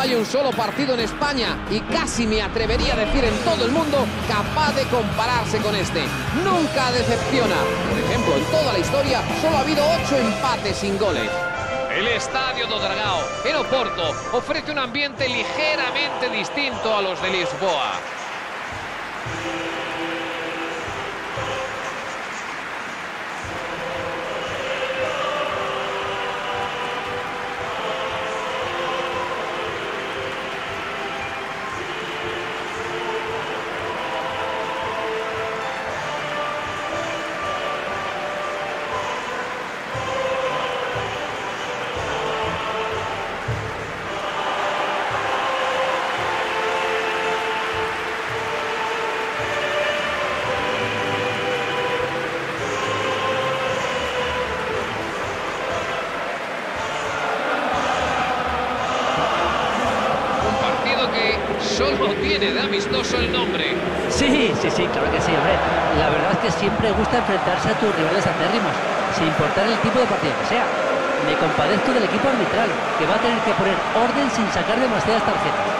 hay un solo partido en España y casi me atrevería a decir en todo el mundo capaz de compararse con este. Nunca decepciona. Por ejemplo, en toda la historia solo ha habido ocho empates sin goles. El Estadio do Dragao, en Oporto, ofrece un ambiente ligeramente distinto a los de Lisboa. De amistoso el nombre. Sí, sí, sí, claro que sí, hombre. La verdad es que siempre gusta enfrentarse a tus rivales acérrimos, sin importar el tipo de partido que sea. Me compadezco del equipo arbitral, que va a tener que poner orden sin sacar demasiadas tarjetas.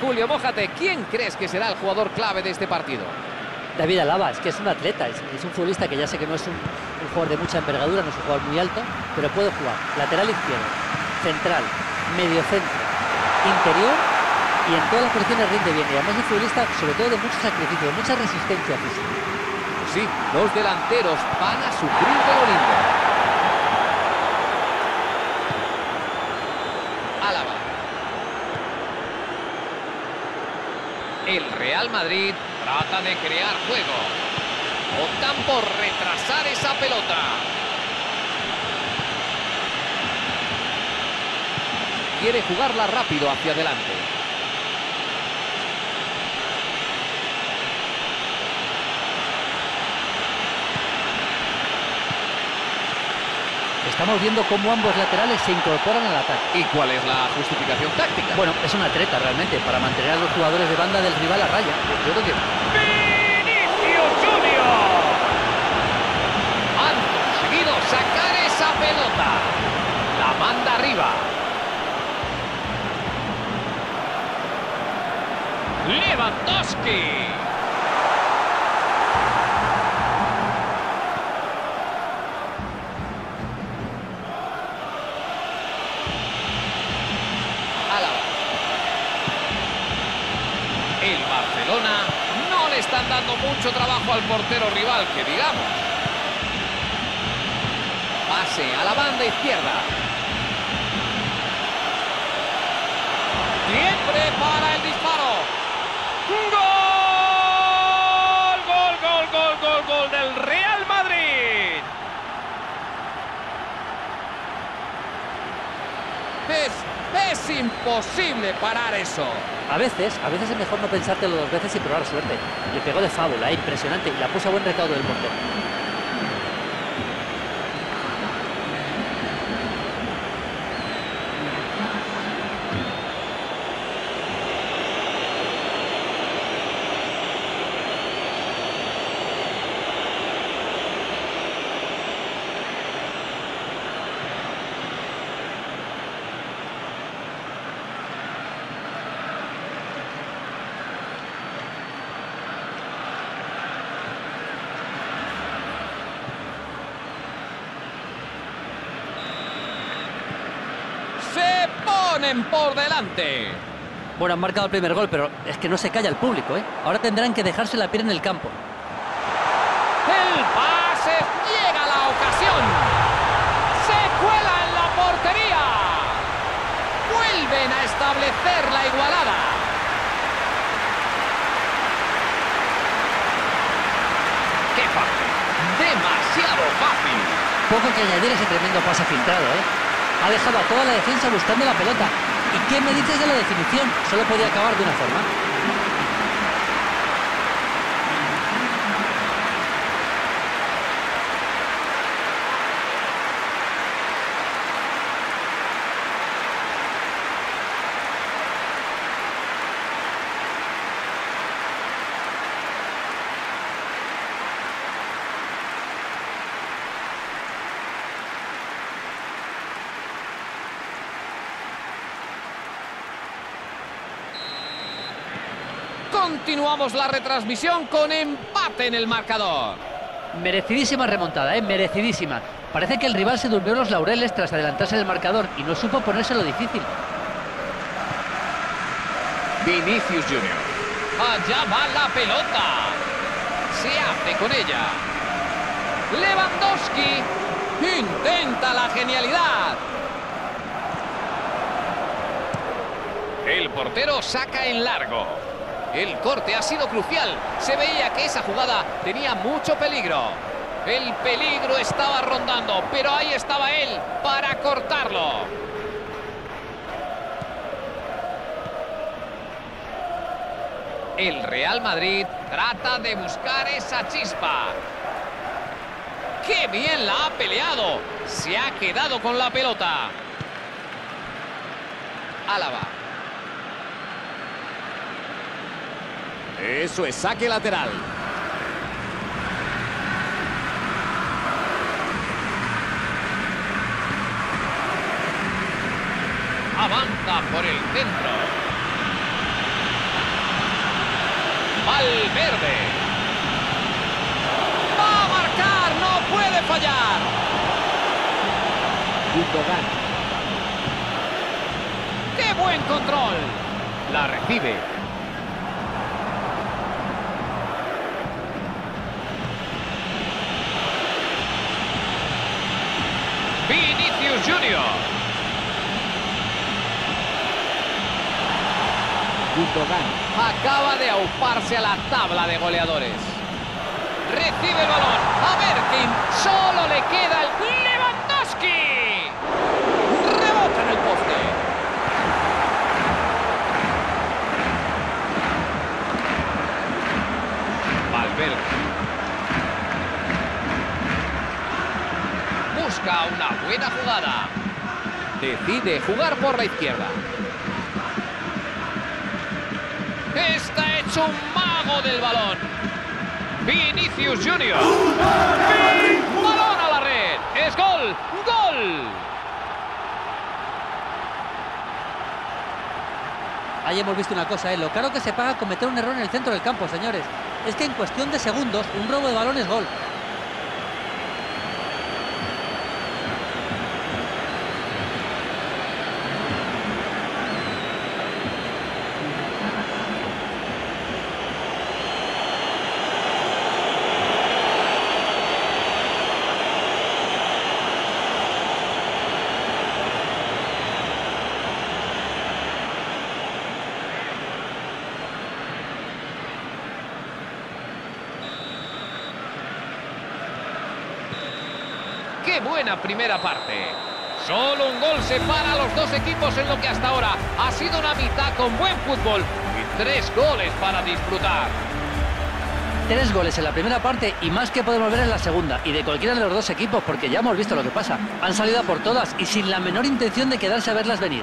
Julio, mójate. ¿Quién crees que será el jugador clave de este partido? David Alaba, es que es un atleta, es, es un futbolista que ya sé que no es un, un jugador de mucha envergadura, no es un jugador muy alto, pero puede jugar lateral izquierdo, central, medio centro, interior y en todas las posiciones rinde bien. Y además es un futbolista sobre todo de mucho sacrificio, de mucha resistencia física. Sí, los delanteros van a sufrir de lo lindo. Álava. El Madrid trata de crear juego. Optan por retrasar esa pelota. Quiere jugarla rápido hacia adelante. Estamos viendo cómo ambos laterales se incorporan al ataque. ¿Y cuál es la justificación táctica? Bueno, es una treta realmente para mantener a los jugadores de banda del rival a raya. Yo creo que Vinicius Junior. Han conseguido sacar esa pelota. La manda arriba. Lewandowski. Están dando mucho trabajo al portero rival, que digamos. Pase a la banda izquierda. ¿Quién prepara el disparo? ¡Gol! ¡Gol, gol, gol, gol, gol del Real Madrid! Es, es imposible parar eso. a veces, a veces es mejor no pensártelo dos veces y probar suerte. Le pegó de fábula, impresionante, y la puso a buen recaudo del portero. Se ponen por delante. Bueno, han marcado el primer gol, pero es que no se calla el público, ¿eh? Ahora tendrán que dejarse la piel en el campo. El pase llega la ocasión. Se cuela en la portería. Vuelven a establecer la igualada. ¡Qué fácil! Demasiado fácil. Poco que añadir ese tremendo pase filtrado, ¿eh? Ha dejado a toda la defensa buscando la pelota. ¿Y qué me dices de la definición? Solo podía acabar de una forma. Continuamos la retransmisión con empate en el marcador. Merecidísima remontada, ¿eh? Merecidísima. Parece que el rival se durmió los laureles tras adelantarse en el marcador y no supo ponérselo difícil. Vinicius Junior. Allá va la pelota. Se hace con ella. Lewandowski intenta la genialidad. El portero saca en largo. El corte ha sido crucial. Se veía que esa jugada tenía mucho peligro. El peligro estaba rondando, pero ahí estaba él para cortarlo. El Real Madrid trata de buscar esa chispa. ¡Qué bien la ha peleado! Se ha quedado con la pelota. Álava. Eso es saque lateral. Avanza por el centro. Valverde. Va a marcar, no puede fallar. Gundogan. ¡Qué buen control! La recibe. Vinicius Junior. Gundogan. Acaba de auparse a la tabla de goleadores. Recibe el balón. A Berkin. Solo le queda el Lewandowski. Rebota en el poste. Valverde. Busca una buena jugada. Decide jugar por la izquierda. Hecho un mago del balón. Vinicius Junior. Balón a la red. Es gol. Gol. Ahí hemos visto una cosa, ¿eh? Lo caro que se paga cometer un error en el centro del campo, señores. Es que en cuestión de segundos, un robo de balón es gol. Buena primera parte! Solo un gol separa a los dos equipos en lo que hasta ahora ha sido una mitad con buen fútbol y tres goles para disfrutar. Tres goles en la primera parte y más que podemos ver en la segunda. Y de cualquiera de los dos equipos, porque ya hemos visto lo que pasa. Han salido a por todas y sin la menor intención de quedarse a verlas venir.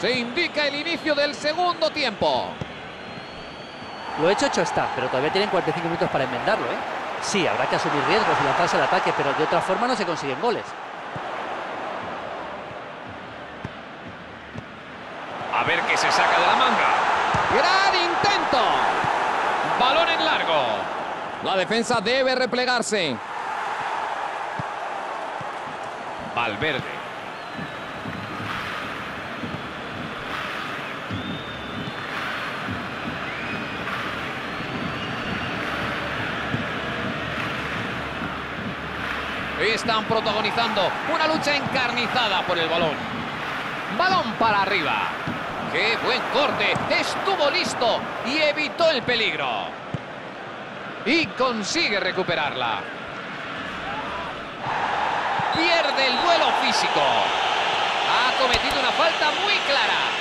Se indica el inicio del segundo tiempo. Lo hecho, hecho está, pero todavía tienen 45 minutos para enmendarlo, ¿eh? Sí, habrá que asumir riesgos y lanzarse al ataque, pero de otra forma no se consiguen goles. A ver qué se saca de la manga. ¡Gran intento! Balón en largo. La defensa debe replegarse. Valverde. Están protagonizando una lucha encarnizada por el balón. Balón para arriba. ¡Qué buen corte! Estuvo listo y evitó el peligro. Y consigue recuperarla. Pierde el duelo físico. Ha cometido una falta muy clara.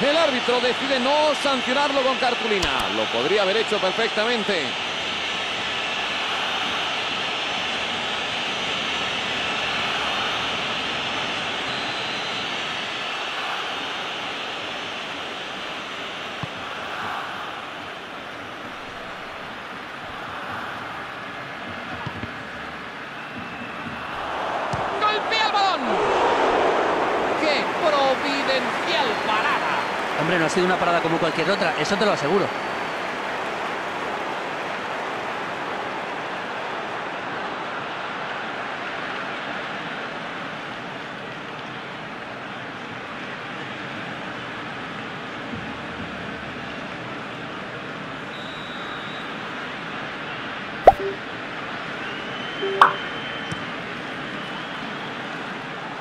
El árbitro decide no sancionarlo con cartulina. Lo podría haber hecho perfectamente. ¡Golpea el balón! ¡Qué providencial parada! Hombre, no ha sido una parada como cualquier otra, eso te lo aseguro.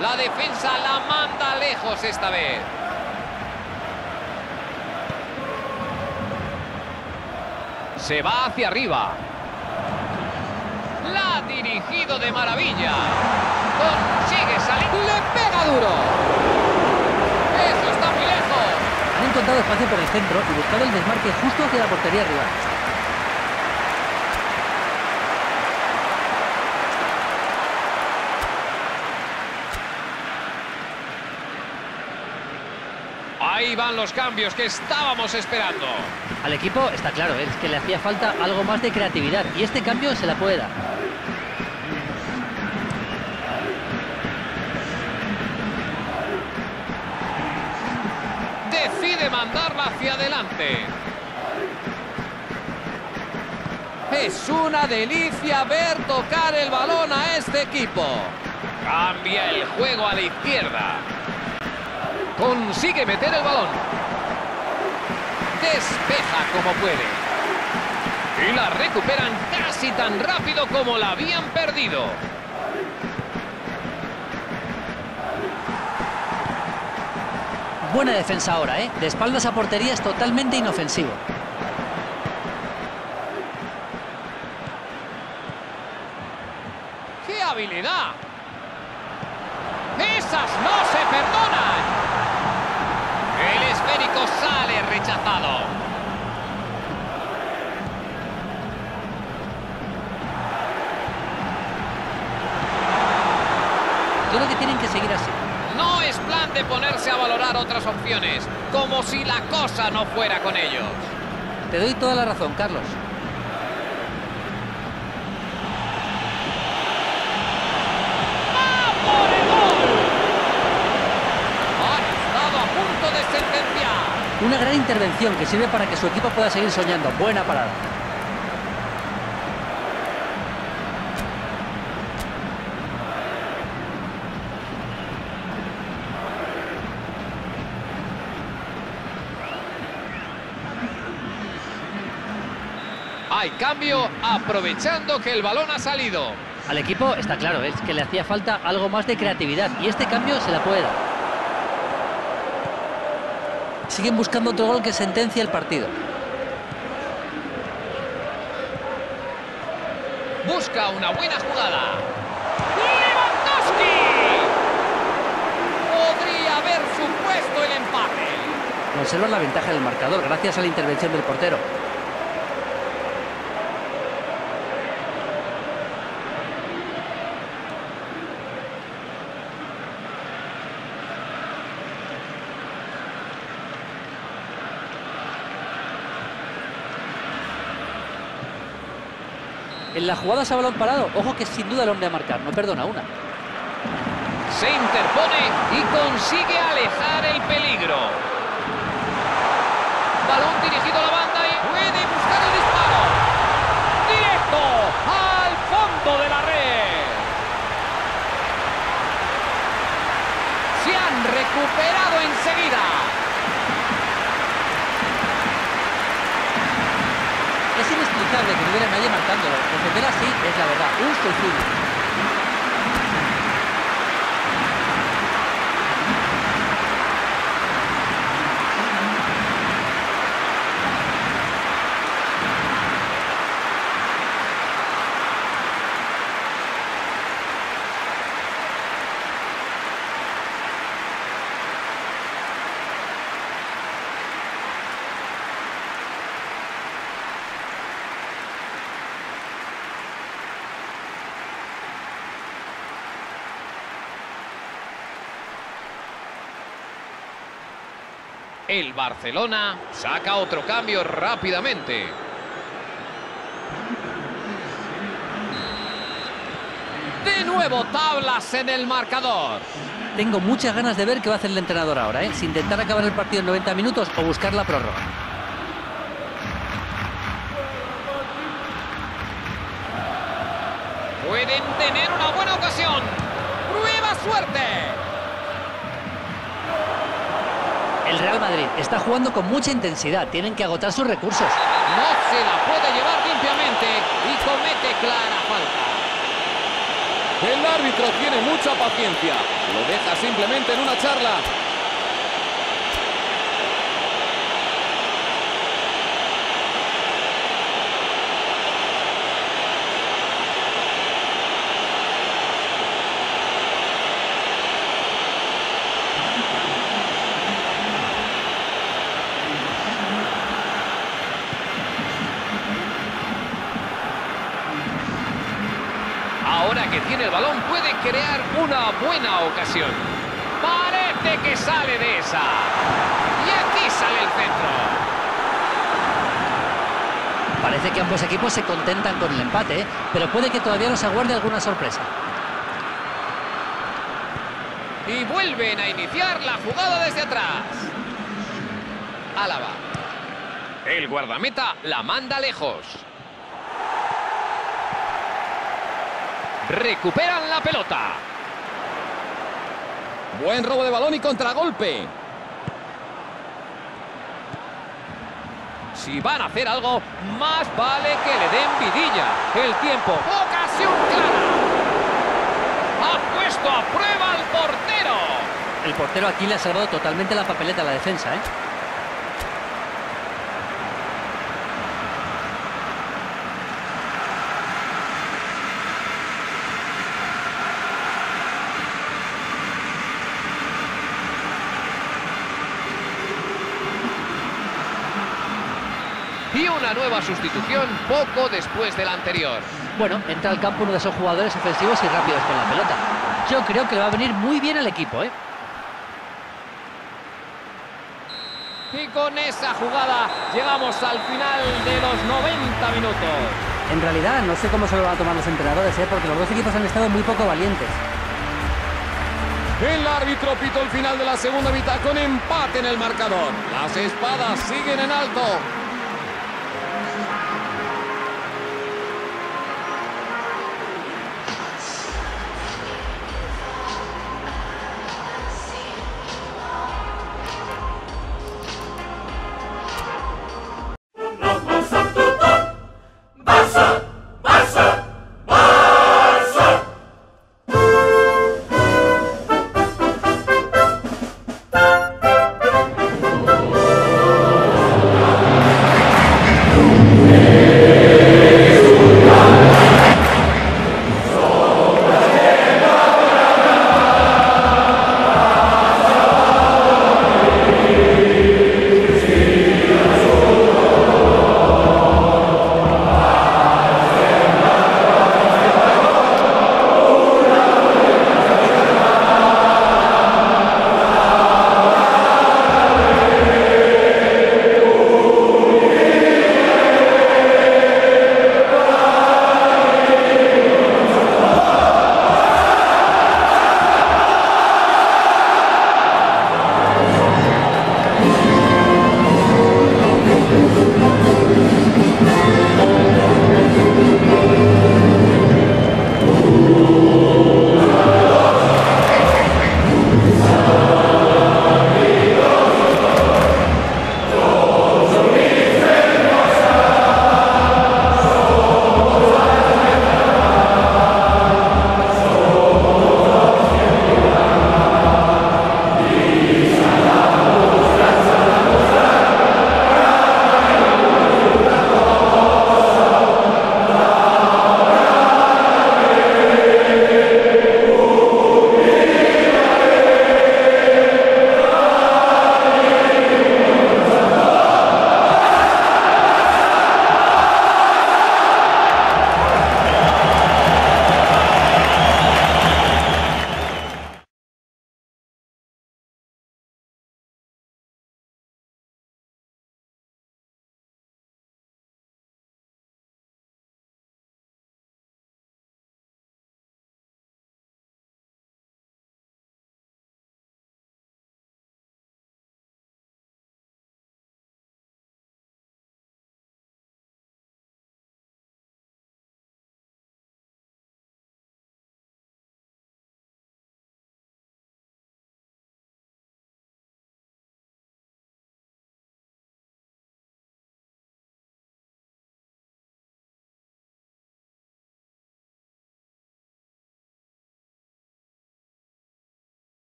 La defensa la manda lejos esta vez. Se va hacia arriba. La ha dirigido de maravilla. Consigue salir. ¡Le pega duro! Eso está muy lejos. Han encontrado espacio por el centro y buscado el desmarque justo hacia la portería rival. Ahí van los cambios que estábamos esperando. Al equipo está claro, es que le hacía falta algo más de creatividad y este cambio se la puede dar. Decide mandarla hacia adelante. Es una delicia ver tocar el balón a este equipo. Cambia el juego a la izquierda. Consigue meter el balón. Despeja como puede. Y la recuperan casi tan rápido como la habían perdido. Buena defensa ahora, ¿eh? De espaldas a portería es totalmente inofensivo. Opciones, como si la cosa no fuera con ellos. Te doy toda la razón, Carlos. ¡Va por el gol! Han estado a punto de sentenciar. Una gran intervención que sirve para que su equipo pueda seguir soñando. Buena parada. Hay cambio aprovechando que el balón ha salido. Al equipo está claro, es que le hacía falta algo más de creatividad y este cambio se la puede dar. Siguen buscando otro gol que sentencia el partido. Busca una buena jugada. ¡Lewandowski! Podría haber supuesto el empate. Conservan la ventaja del marcador gracias a la intervención del portero. En la jugada se ha balón parado. Ojo que sin duda el hombre a marcar. No perdona una. Se interpone y consigue alejar el peligro. Balón dirigido a la banda y puede buscar el disparo. Directo al fondo de la red. Se han recuperado enseguida. Es inexplicable que no hubiera nadie marcándolo. Defender así es la verdad, un suicidio. El Barcelona saca otro cambio rápidamente. De nuevo tablas en el marcador. Tengo muchas ganas de ver qué va a hacer el entrenador ahora, ¿eh? si intentar acabar el partido en 90 minutos o buscar la prórroga. Pueden tener una buena ocasión. ¡Prueba suerte! El Real Madrid está jugando con mucha intensidad, tienen que agotar sus recursos. No se la puede llevar limpiamente y comete clara falta. El árbitro tiene mucha paciencia. Lo deja simplemente en una charla. Ahora que tiene el balón puede crear una buena ocasión. Parece que sale de esa. Y aquí sale el centro. Parece que ambos equipos se contentan con el empate, ¿eh? pero puede que todavía nos aguarde alguna sorpresa. Y vuelven a iniciar la jugada desde atrás. Álava. El guardameta la manda lejos. Recuperan la pelota. Buen robo de balón y contragolpe. Si van a hacer algo, más vale que le den vidilla. El tiempo. Ocasión clara. Ha puesto a prueba al portero. El portero aquí le ha salvado totalmente la papeleta a la defensa. ¿eh? Y una nueva sustitución poco después de la anterior. Bueno, entra al campo uno de esos jugadores ofensivos y rápidos con la pelota. Yo creo que le va a venir muy bien al equipo. ¿eh? Y con esa jugada llegamos al final de los 90 minutos. En realidad, no sé cómo se lo van a tomar los entrenadores, ¿eh? porque los dos equipos han estado muy poco valientes. El árbitro pitó el final de la segunda mitad con empate en el marcador. Las espadas siguen en alto.